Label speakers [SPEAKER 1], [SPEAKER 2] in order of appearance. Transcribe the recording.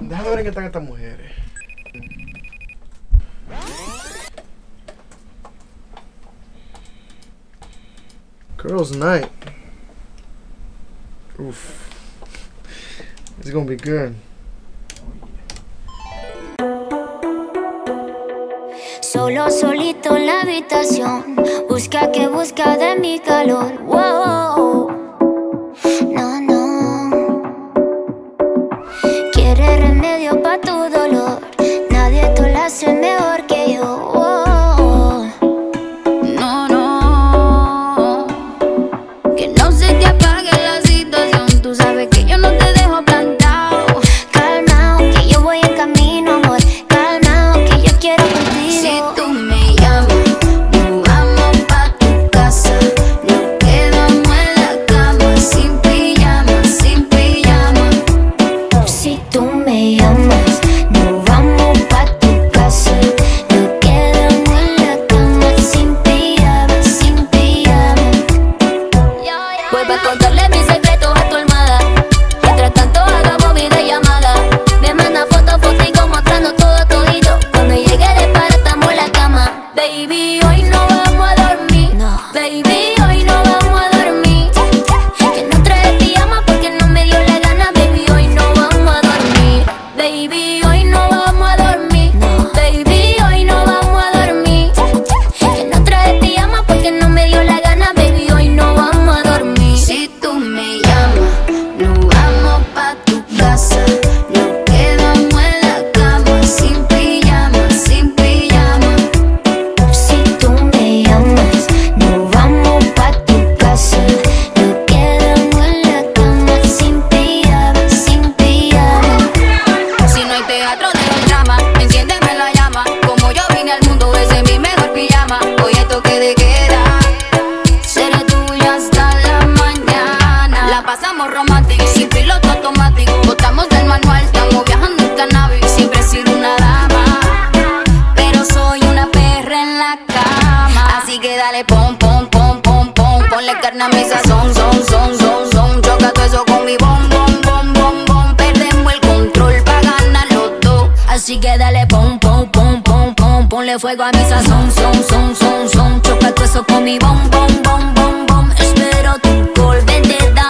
[SPEAKER 1] Déjame ver en qué están estas mujeres. Girls' night. Oof. It's gonna be good.
[SPEAKER 2] Solo solito en la habitación. Busca que busca de mi calor. Wow. No, no. Quiere remedio para tu dolor. Nadie te lo hace tú me llamas, nos vamos pa' tu casa. Nos quedamos en la cama, sin pijama, sin pijama. Vuelve a contarle mis secretos a tu almohada. Mientras tanto hagamos videollamada. Me manda fotos, fotico mostrando todo todito. Cuando llegue de para estamos en la cama. Baby,
[SPEAKER 3] dale, pon, pon, pon, pon, pon. Ponle carne a mi sazón, son, son, son. Choca todo eso con mi bom, bom, bom, bom, bom. Perdemos el control pa' ganarlo todo. Así que dale, pon, pon, pon, pon, pon. Ponle fuego a mi sazón, son, son, son, son. Choca todo eso con mi bom, bom, bom, bom, bom. Espero tu gol, vente, dale.